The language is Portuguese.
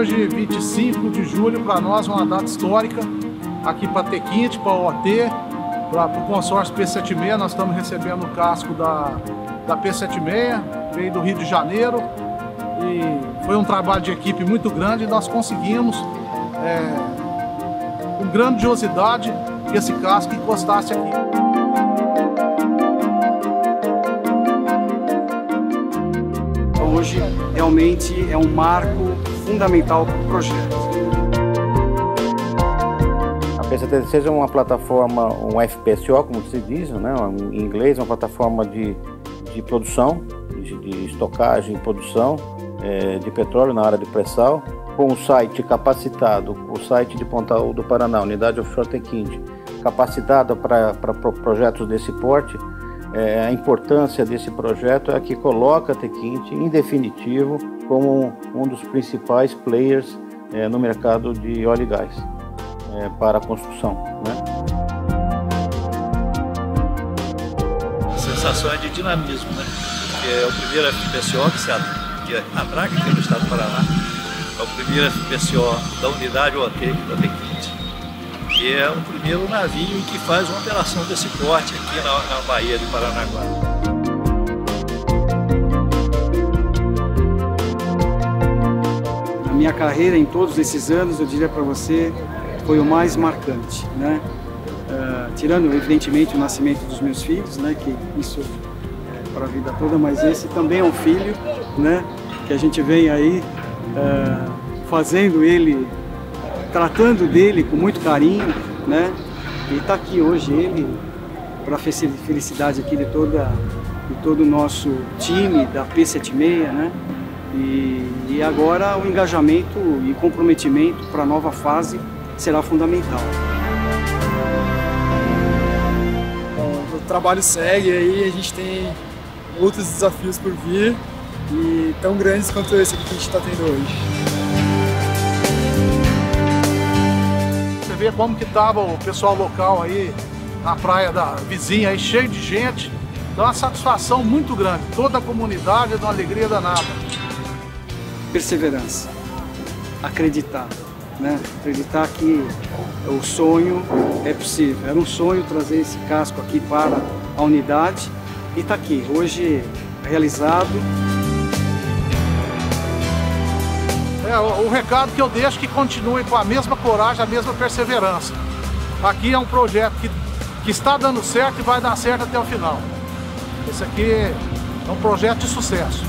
Hoje, 25 de julho, para nós é uma data histórica aqui para Tequinte, para o OT, para o consórcio P76. Nós estamos recebendo o casco da, da P76, veio do Rio de Janeiro e foi um trabalho de equipe muito grande e nós conseguimos, é, com grandiosidade, que esse casco encostasse aqui. Hoje realmente é um marco fundamental para o projeto. A PC36 é uma plataforma, um FPSO, como se diz, né? em inglês, uma plataforma de, de produção, de, de estocagem e produção é, de petróleo na área de pré-sal, com o site capacitado, o site de Pontal do Paraná, Unidade Offshore Tequinde, capacitado para projetos desse porte, é, a importância desse projeto é que coloca a Tequinte, em definitivo, como um dos principais players é, no mercado de óleo e gás é, para a construção. Né? A sensação é de dinamismo, né? porque é o primeiro FPSO que se atraca aqui no estado do Paraná, é o primeiro FPSO da unidade OT da Tequinte que é o primeiro navio que faz uma operação desse porte aqui na, na Baía de Paranaguá. Minha carreira em todos esses anos, eu diria para você, foi o mais marcante, né? Uh, tirando evidentemente o nascimento dos meus filhos, né? Que isso é para a vida toda, mas esse também é um filho, né? Que a gente vem aí uh, fazendo ele tratando dele com muito carinho, né? E está aqui hoje ele para a felicidade aqui de toda de todo o nosso time da P76, né? E, e agora o engajamento e comprometimento para a nova fase será fundamental. Bom, o trabalho segue aí, a gente tem outros desafios por vir e tão grandes quanto esse que a gente está tendo hoje. Ver como que tava o pessoal local aí na praia da vizinha aí, cheio de gente. Dá uma satisfação muito grande. Toda a comunidade dá uma alegria danada. Perseverança. Acreditar. Né? Acreditar que o sonho é possível. Era um sonho trazer esse casco aqui para a unidade e está aqui, hoje realizado. É, o, recado que eu deixo é que continue com a mesma coragem, a mesma perseverança. Aqui é um projeto que, que está dando certo e vai dar certo até o final. Esse aqui é um projeto de sucesso.